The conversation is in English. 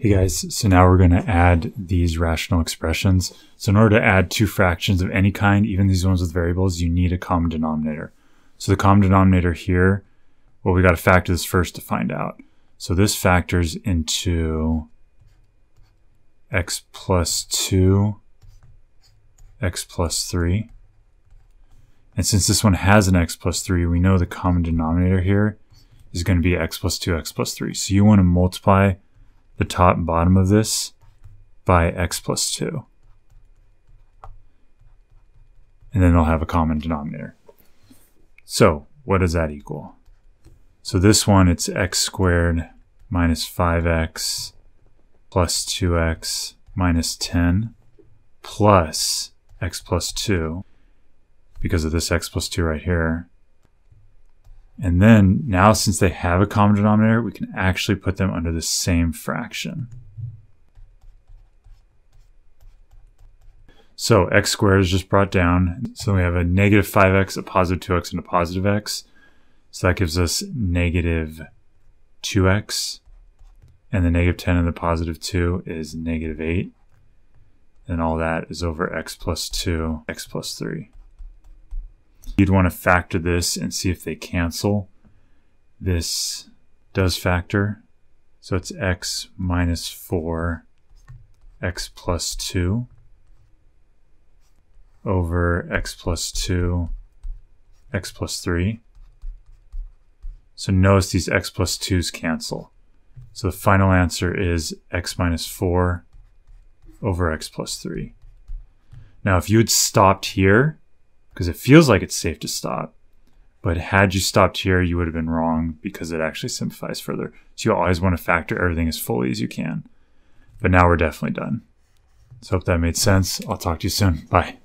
Hey guys, so now we're going to add these rational expressions. So in order to add two fractions of any kind, even these ones with variables, you need a common denominator. So the common denominator here, well, we got to factor this first to find out. So this factors into x plus 2, x plus 3. And since this one has an x plus 3, we know the common denominator here is going to be x plus 2, x plus 3. So you want to multiply the top and bottom of this by x plus 2. And then they'll have a common denominator. So what does that equal? So this one, it's x squared minus 5x plus 2x minus 10 plus x plus 2 because of this x plus 2 right here and then now since they have a common denominator, we can actually put them under the same fraction. So x squared is just brought down. So we have a negative 5x, a positive 2x, and a positive x. So that gives us negative 2x. And the negative 10 and the positive 2 is negative 8. And all that is over x plus 2, x plus 3. You'd want to factor this and see if they cancel. This does factor. So it's x minus 4, x plus 2 over x plus 2, x plus 3. So notice these x plus 2's cancel. So the final answer is x minus 4 over x plus 3. Now if you had stopped here, because it feels like it's safe to stop. But had you stopped here, you would have been wrong because it actually simplifies further. So you always want to factor everything as fully as you can. But now we're definitely done. So hope that made sense. I'll talk to you soon. Bye.